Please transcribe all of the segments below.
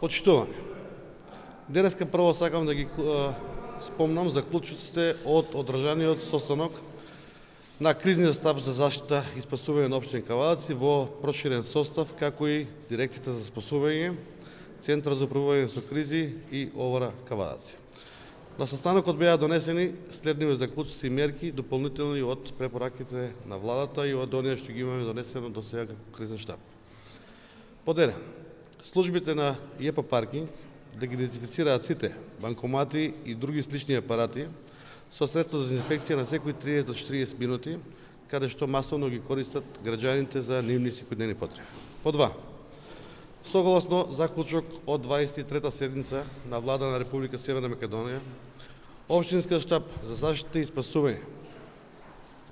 Почитувани. Денеска прво сакам да ги спомнам заклучоците од одржаниот состанок на кризниот стаб за заштита и спасување на општини Кавадаци во проширен состав, како и дирекцијата за спасување, Центар за управување со кризи и Овара Кавадаци. На состанокот беа донесени следниве заклучци и мерки, дополнителни од препораките на владата и од оние што ги имаме донесено до сега како кризен штаб. Под службите на ЈП паркинг да ги дезинфицираат сите банкомати и други слични апарати со средство за дезинфекција на секои 30 до 40 минути, каде што масовно ги користат граѓаните за нивни секојдневни потреби. По два, Согласно заклучок од 23-та седница на Влада на Република Северна Македонија, Обштинска штаб за заштита и спасување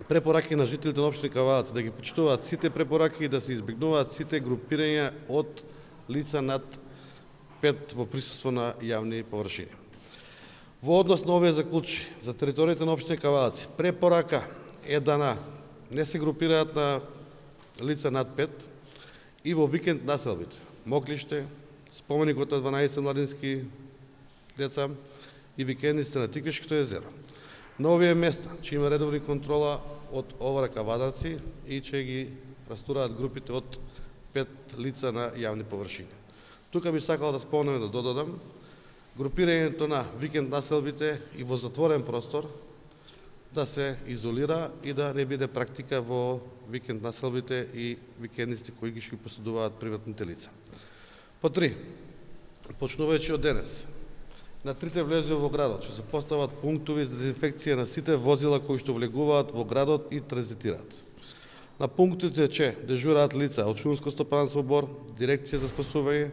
препораки на жителите на општина Кавац да ги почитуваат сите препораки и да се избегнуваат сите групирања од лица над 5 во присуство на јавни површини. Во однос на овие заклучи за територијата на општина Кавадаци, препорака е да на не се групираат на лица над 5 и во викенд населбите. Моклиште, споменикот на 12 младински деца и викендисте на Тиквишкото езеро. На овие места, че има редовни контрола од овара кавадарци и че ги растураат групите од пет лица на јавни површини. Тука би сакал да спомнам да додадам групирањето на викенд населбите и во затворен простор да се изолира и да не биде практика во викенд населбите и викендисти кои ги ще поседуваат приватните лица. По три, почнувајќи од денес, на трите влезува во градот ќе се постават пунктови за дезинфекција на сите возила кои што влегуваат во градот и транзитираат. На пунктите че дежураат лица од Шумско стопанство Бор, Дирекција за спасување,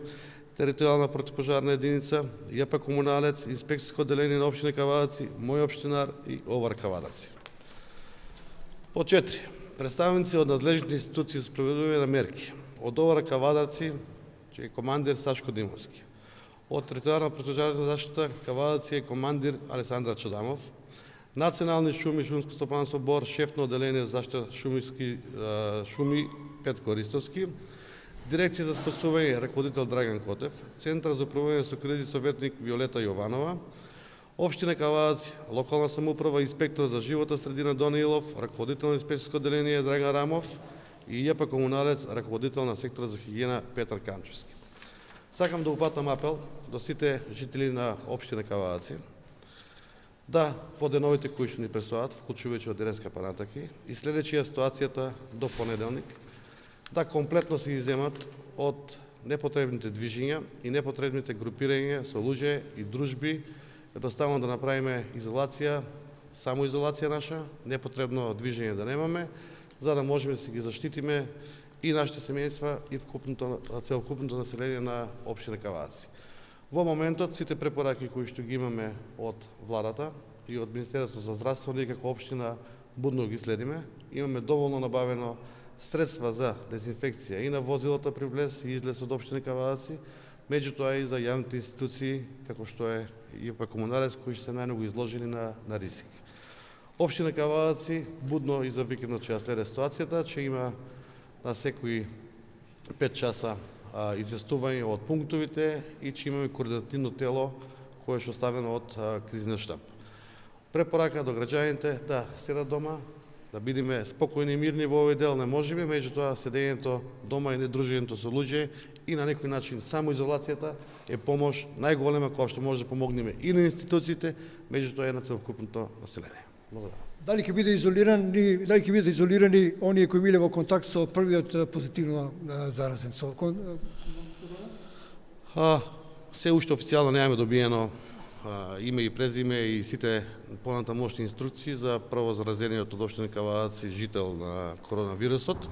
територијална противпожарна единица, ЈП комуналец, инспекцијско одделение на општина Кавадаци, мој општинар и Овар Кавадаци. По 4. Представници од надлежните институции за спроведување на мерки. Од Овар Кавадаци, че е командир Сашко Димовски. Од територијална противпожарна заштита Кавадаци е командир Александар Чодамов. Национални шуми Шумско стопанство Бор, шеф на одделение за заштита шумиски шуми Петко Ристовски, Дирекција за спасување раководител Драган Котев, Центар за управување со кризи советник Виолета Јованова, Општина Кавац, локална самоуправа, инспектор за живота средина Донилов, раководител на инспекцијско одделение Драган Рамов и ЈП комуналец, раководител на сектора за хигиена Петар Камчевски. Сакам да упатам апел до сите жители на општина Каваци, Да, во деновите кои што ни предстојат, вклучувајќи од денеска панатаки, и следејќи ја ситуацијата до понеделник, да комплетно се иземат од непотребните движења и непотребните групирања со луѓе и дружби, едноставно да направиме изолација, само изолација наша, непотребно движење да немаме, за да можеме да се ги заштитиме и нашите семејства и вкупното, целокупното население на општина Каваци. Во моментот, сите препораки кои што ги имаме од владата и од Министерството за здравство, ние како општина будно ги следиме. Имаме доволно набавено средства за дезинфекција и на возилото при влез и излез од општина Кавадаци, меѓутоа и за јавните институции, како што е и па комуналец, кои што се најмногу изложени на, на рисик. Општина Кавадаци будно и за викендот ќе следе ситуацијата, че има на секои 5 часа известување од пунктовите и че имаме координативно тело кое што ставено од кризниот штаб. Препорака до граѓаните да седат дома, да бидеме спокојни и мирни во овој дел не можеме, меѓутоа седењето дома и недружењето со луѓе и на некој начин само изолацијата е помош најголема која што може да помогнеме и на институциите, меѓутоа е на целокупното население. Благодарам. Дали ќе биде изолирани, дали ќе биде изолирани оние кои биле во контакт со првиот позитивно заразен со а, се уште официјално немаме добиено а, име и презиме и сите понатамошни инструкции за прво заразениот од општина Кавадац и жител на коронавирусот.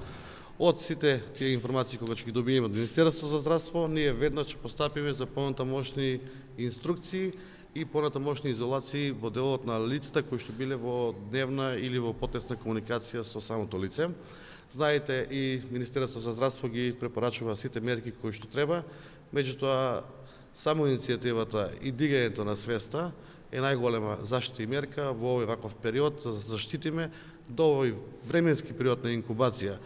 Од сите тие информации кога ќе ги добиеме од Министерството за здравство, ние веднаш ќе постапиме за понатамошни инструкции и понатамошни изолации во делот на лицата кои што биле во дневна или во потесна комуникација со самото лице. Знаете и Министерството за здравство ги препорачува сите мерки кои што треба, меѓутоа само иницијативата и дигањето на свеста е најголема заштита и мерка во овој ваков период за да заштитиме до овој временски период на инкубација.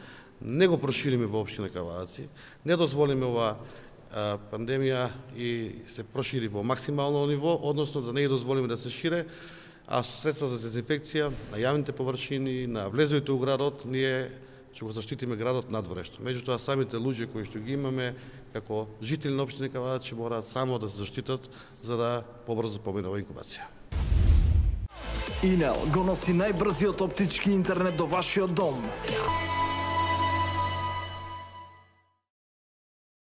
Не го прошириме во општина Каваци, не дозволиме ова пандемија и се прошири во максимално ниво, односно да не ја дозволиме да се шире, а со средства за дезинфекција на јавните површини, на влезовите у градот, ние ќе го заштитиме градот надворешно. Меѓутоа, самите луѓе кои што ги имаме, како жители на општина Кавадач, мораат само да се заштитат за да побрзо помине инкубација. Инел го носи најбрзиот оптички интернет до вашиот дом.